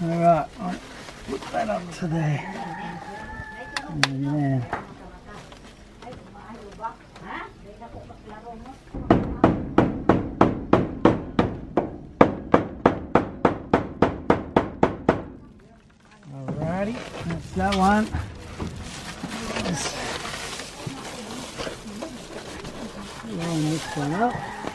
Alright, I'll put that up to there. And then that's that one. Let's line this one up.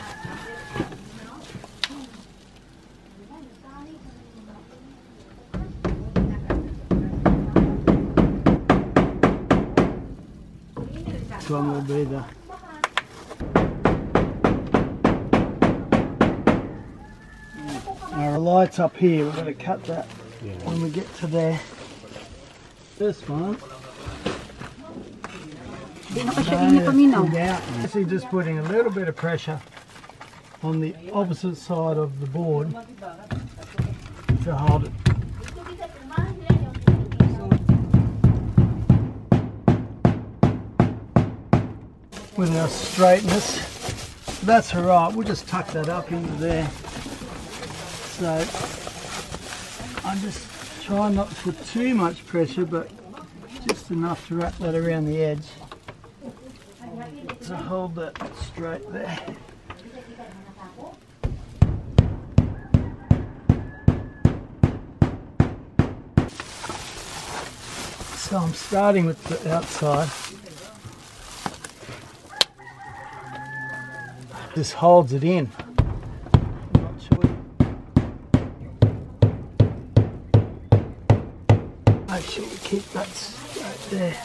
One will be the lights up here, we're going to cut that when we get to there. This one. Yeah, actually just putting a little bit of pressure on the opposite side of the board to hold it. With our straightness, that's all right. We'll just tuck that up into there. So I'm just trying not to put too much pressure, but just enough to wrap that around the edge to hold that straight there. So I'm starting with the outside. This holds it in. I'm not sure. Make sure you keep that straight there.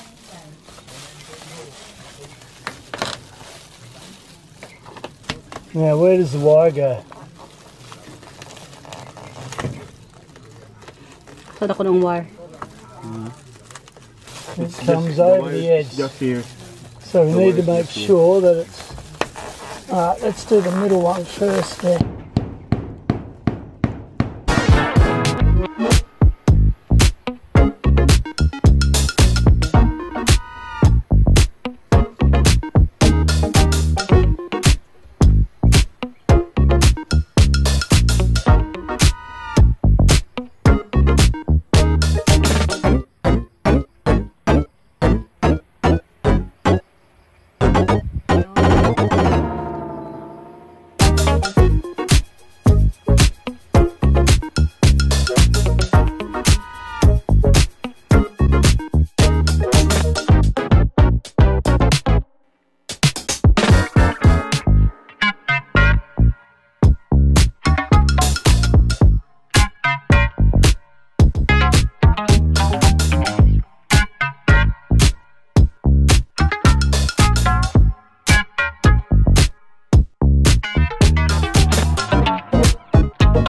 Now, where does the wire go? Sa dako ng wire. It comes over the edge. Just here. So we the need to make sure that it's. Alright, let's do the middle one first there.